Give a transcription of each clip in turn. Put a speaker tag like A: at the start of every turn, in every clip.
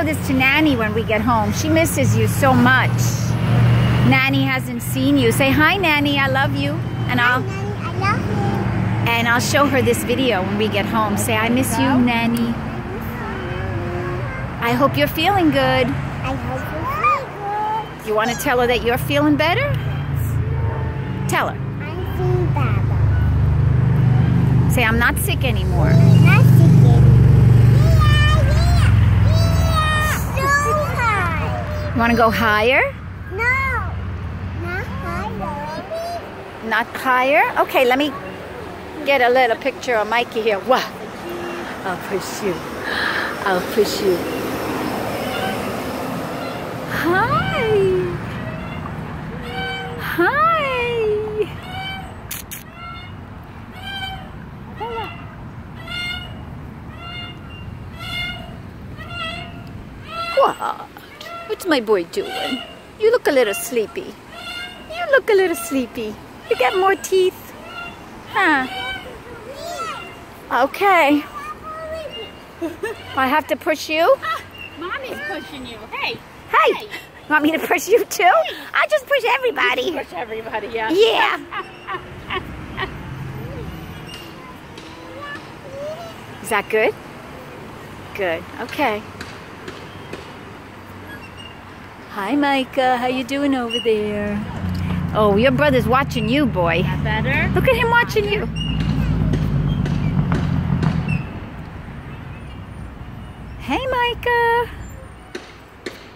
A: Show this to Nanny when we get home. She misses you so much. Nanny hasn't seen you. Say hi, Nanny. I love you. And I'll
B: I love you.
A: and I'll show her this video when we get home. Say I miss you, Nanny. I hope you're feeling good.
B: I hope you feel
A: You want to tell her that you're feeling better? Tell her.
B: I'm feeling better.
A: Say I'm not sick anymore.
B: I'm not sick anymore. Yeah, yeah, yeah. So high.
A: You want to go higher?
B: No, not higher.
A: Not higher? Okay, let me get a little picture of Mikey here. Wow. I'll push you. I'll push you. Hi. Hi. What? What's my boy doing? You look a little sleepy. You look a little sleepy. You got more teeth. Huh? Okay. I have to push you?
C: Ah, mommy's pushing you. Hey,
A: Hey, want me to push you too? I just push everybody.
C: push everybody, yeah.
A: Yeah. Is that good? Good. Okay. Hi, Micah. How you doing over there? Oh, your brother's watching you, boy.
C: That better?
A: Look at him watching you. Hey, Micah.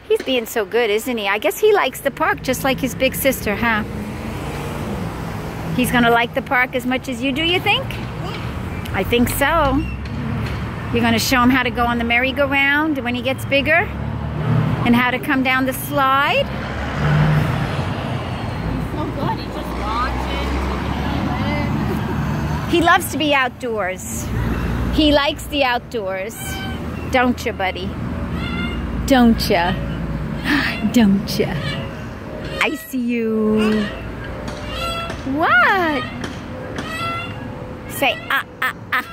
A: He's being so good, isn't he? I guess he likes the park just like his big sister, huh? He's gonna like the park as much as you do, you think? I think so. You're gonna show him how to go on the merry-go-round when he gets bigger? And how to come down the slide?
C: So good. He's just watching.
A: He loves to be outdoors. He likes the outdoors. Don't you, buddy? Don't you? Don't you? I see you. What? Say ah ah ah.